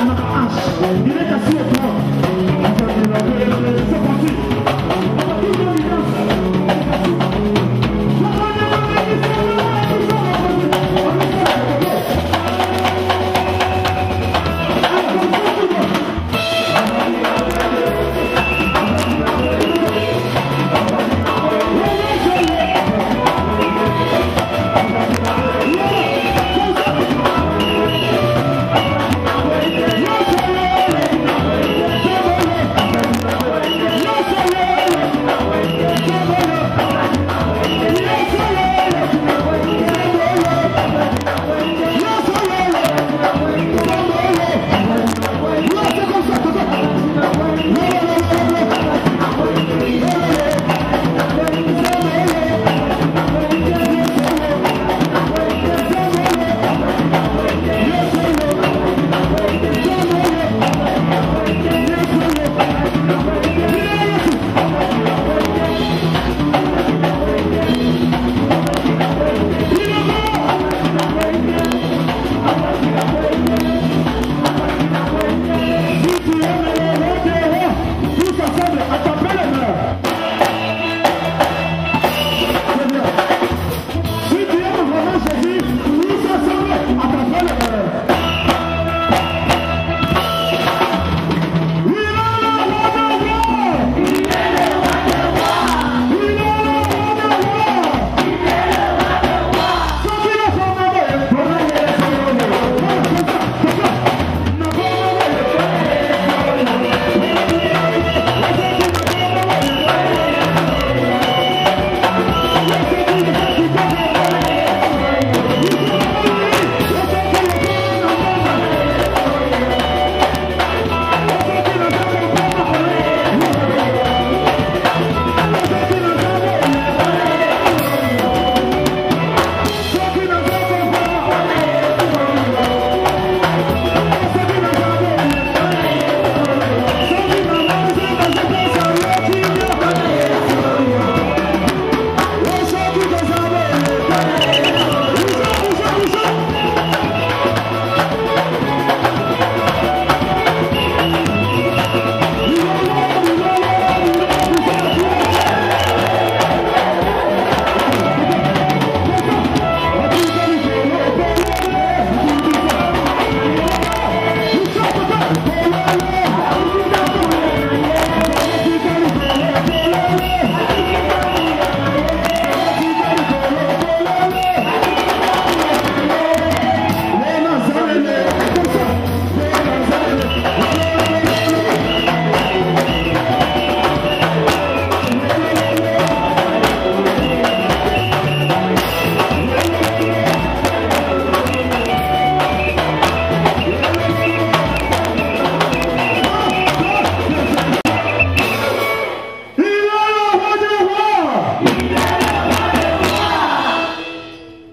I'm You make a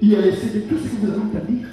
il est laissé de tout ce que nous avons établi.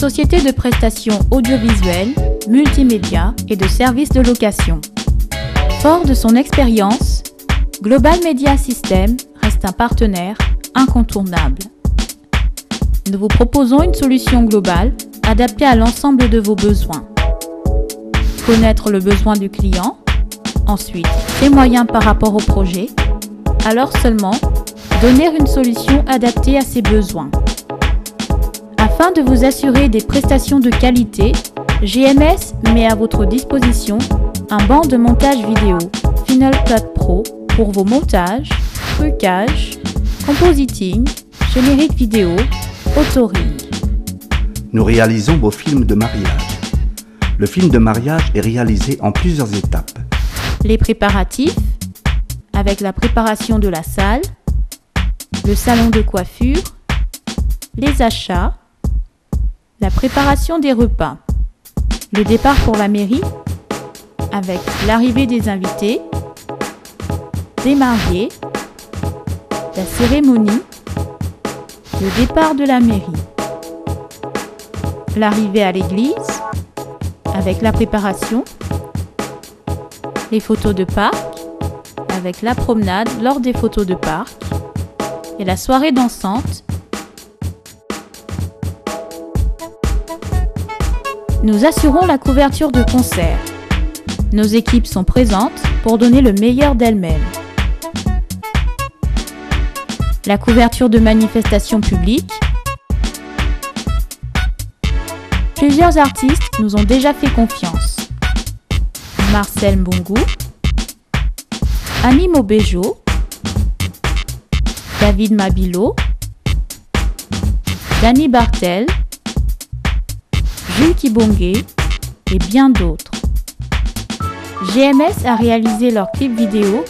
Société de prestations audiovisuelles, multimédia et de services de location. Fort de son expérience, Global Media System reste un partenaire incontournable. Nous vous proposons une solution globale adaptée à l'ensemble de vos besoins. Connaître le besoin du client, ensuite ses moyens par rapport au projet, alors seulement donner une solution adaptée à ses besoins. Afin de vous assurer des prestations de qualité, GMS met à votre disposition un banc de montage vidéo Final Cut Pro pour vos montages, trucages, compositing, générique vidéo, autoring. Nous réalisons vos films de mariage. Le film de mariage est réalisé en plusieurs étapes. Les préparatifs, avec la préparation de la salle, le salon de coiffure, les achats, la préparation des repas, le départ pour la mairie, avec l'arrivée des invités, des mariés, la cérémonie, le départ de la mairie, l'arrivée à l'église, avec la préparation, les photos de parc, avec la promenade lors des photos de parc, et la soirée dansante Nous assurons la couverture de concerts. Nos équipes sont présentes pour donner le meilleur d'elles-mêmes. La couverture de manifestations publiques. Plusieurs artistes nous ont déjà fait confiance. Marcel Mbongo, Annie Mobejo, David Mabilo, Danny Bartel, Et bien d'autres. GMS a réalisé leur clip vidéo,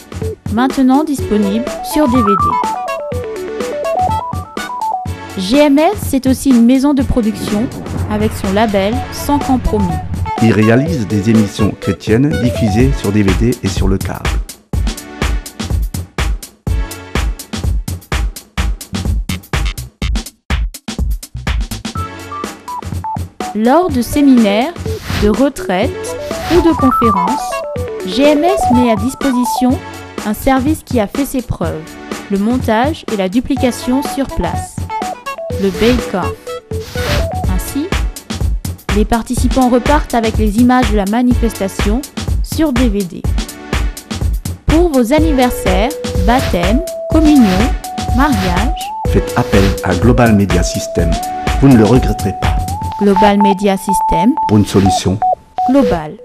maintenant disponible sur DVD. GMS, c'est aussi une maison de production avec son label Sans compromis. Il réalise des émissions chrétiennes diffusées sur DVD et sur le câble. Lors de séminaires, de retraites ou de conférences, GMS met à disposition un service qui a fait ses preuves, le montage et la duplication sur place, le bake-off. Ainsi, les participants repartent avec les images de la manifestation sur DVD. Pour vos anniversaires, baptêmes, communion, mariage, Faites appel à Global Media System. Vous ne le regretterez pas. Global Media System, Pour une solution global.